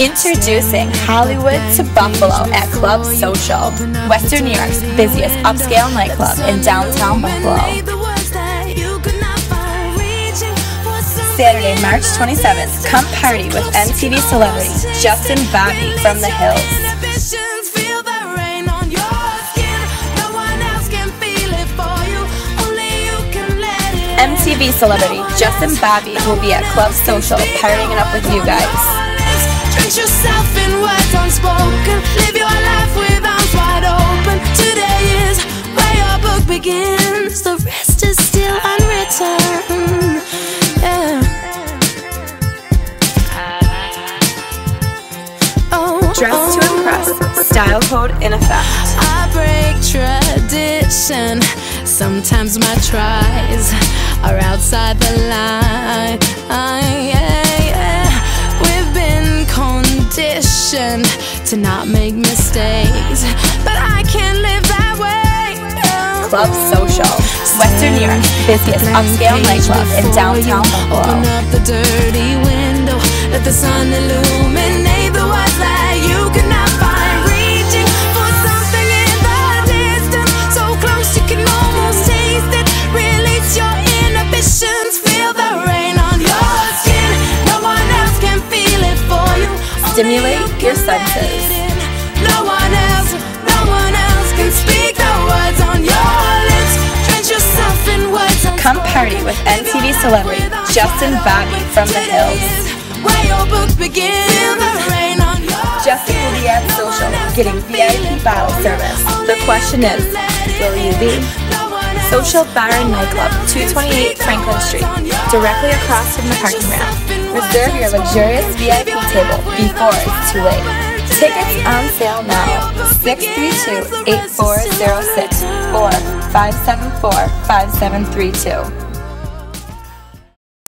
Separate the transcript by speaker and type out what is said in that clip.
Speaker 1: Introducing Hollywood to Buffalo at Club Social, Western New York's busiest upscale nightclub in downtown Buffalo. Saturday, March 27th, come party with MTV celebrity Justin Bobby from the Hills. MTV celebrity Justin Bobby will be at Club Social partying it up with you guys.
Speaker 2: Yourself in words unspoken. Live your life with arms wide open. Today is where your book begins. The rest is still unwritten. Yeah. Oh,
Speaker 1: Dress to
Speaker 2: oh.
Speaker 1: impress. Style code in effect.
Speaker 2: I break tradition. Sometimes my tries are outside the line. To not make mistakes, but I can't live that way. no.
Speaker 1: Club Social, Western New York's busiest upscale nightclub in downtown Buffalo.
Speaker 2: Open up the dirty window, let the sun illuminate
Speaker 1: Stimulate your senses.
Speaker 2: No one else, no one else can speak the words on your lips. Drench yourself in words.
Speaker 1: Come party with MTV celebrity Justin Bobby from the Hills.
Speaker 2: Where your book begins. The rain on your
Speaker 1: Justin will be at Social getting VIP bottle service. The question is, will you be? Social Bar and Nightclub, 228 Franklin Street, directly across from the parking ramp. Reserve your luxurious VIP table before it's too late. Tickets on sale now. 632-8406 or 574-5732.